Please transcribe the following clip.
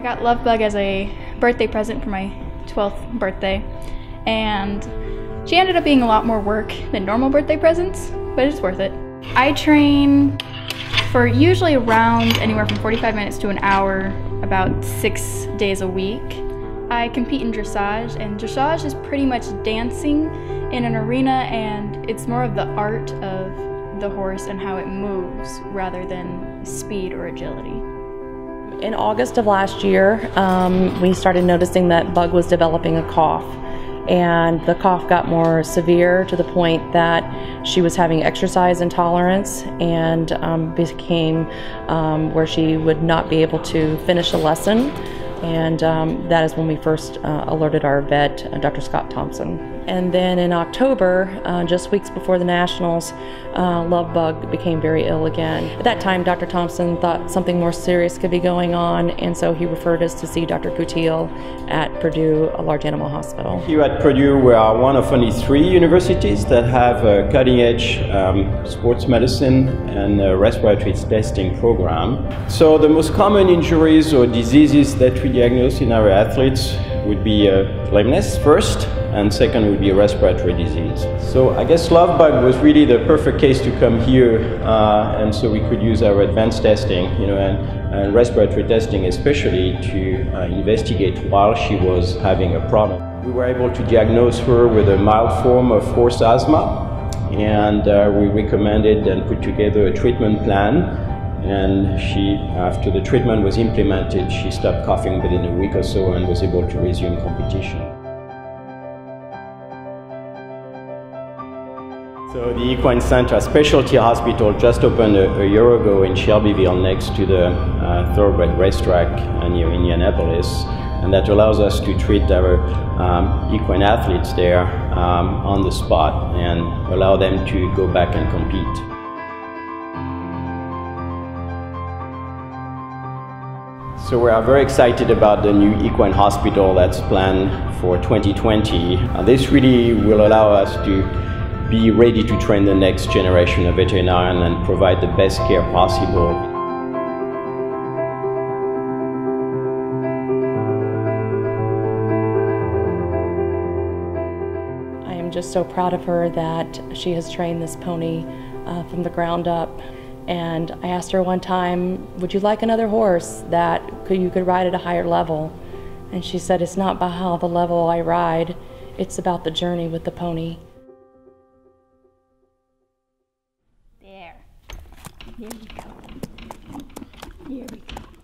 got Lovebug as a birthday present for my 12th birthday, and she ended up being a lot more work than normal birthday presents, but it's worth it. I train for usually around anywhere from 45 minutes to an hour, about six days a week. I compete in dressage, and dressage is pretty much dancing in an arena, and it's more of the art of the horse and how it moves rather than speed or agility. In August of last year, um, we started noticing that Bug was developing a cough. And the cough got more severe to the point that she was having exercise intolerance and um, became um, where she would not be able to finish a lesson. And um, that is when we first uh, alerted our vet, uh, Dr. Scott Thompson. And then in October, uh, just weeks before the Nationals, uh, Lovebug became very ill again. At that time, Dr. Thompson thought something more serious could be going on, and so he referred us to see Dr. Couetil at Purdue, a large animal hospital. Here at Purdue, we are one of only three universities that have a cutting edge um, sports medicine and respiratory testing program. So, the most common injuries or diseases that we diagnose in our athletes would be uh, lameness first, and second would be a respiratory disease. So I guess Lovebug was really the perfect case to come here, uh, and so we could use our advanced testing, you know, and, and respiratory testing especially to uh, investigate while she was having a problem. We were able to diagnose her with a mild form of forced asthma, and uh, we recommended and put together a treatment plan and she, after the treatment was implemented, she stopped coughing within a week or so and was able to resume competition. So the Equine Center Specialty Hospital just opened a, a, year ago in Shelbyville next to the uh, thoroughbred racetrack near Indianapolis and that allows us to treat our um, equine athletes there um, on the spot and allow them to go back and compete. So we are very excited about the new equine hospital that's planned for 2020. Uh, this really will allow us to be ready to train the next generation of veterinarians and provide the best care possible. I am just so proud of her that she has trained this pony uh, from the ground up. And I asked her one time, Would you like another horse that could, you could ride at a higher level? And she said, It's not about how the level I ride, it's about the journey with the pony. There. Here we go. Here we go.